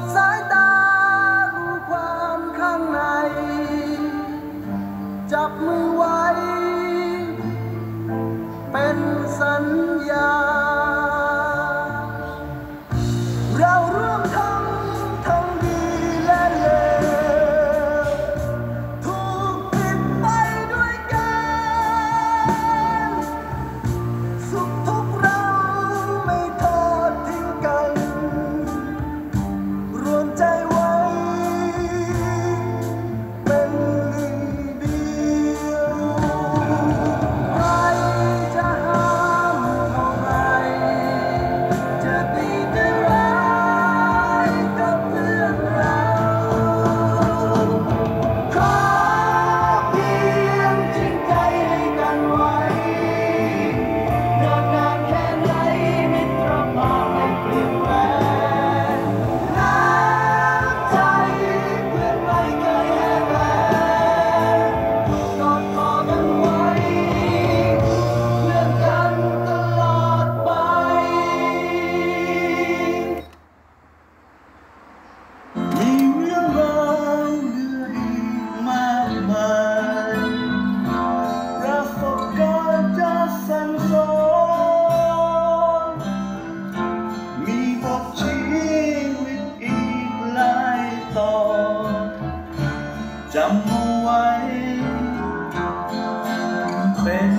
บสายตารู้ความข้างใน จับมือไว้ เป็นสัญญา be. องชีวิตอีกหลายตอนจำเอาไว้เป็น